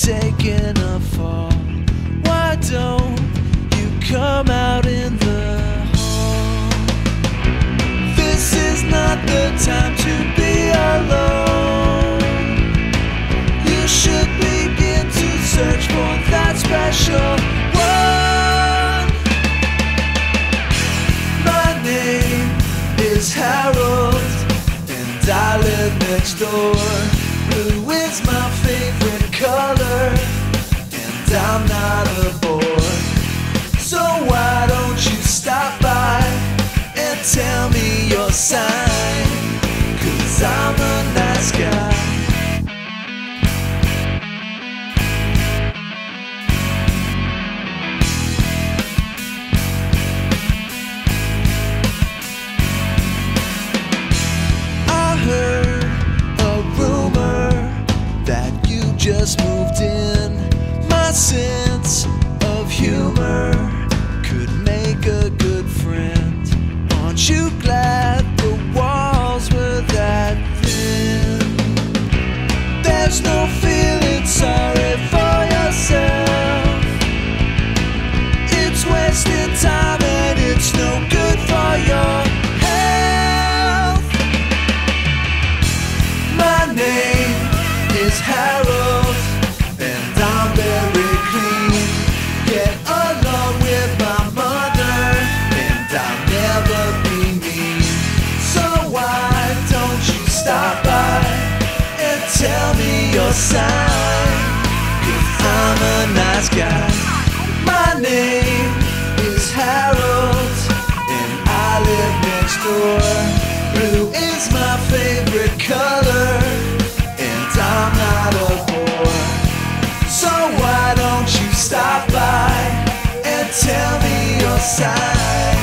taken a fall. Why don't you come out next door. Blue is my favorite color, and I'm not a bore. Humor could make a good friend. Aren't you glad the walls were that thin? There's no feeling sorry for yourself. It's time and it's no good for your health. My name sign Cause I'm a nice guy. My name is Harold And I live next door. Blue is my favorite color And I'm not a bore So why don't you stop by And tell me your sign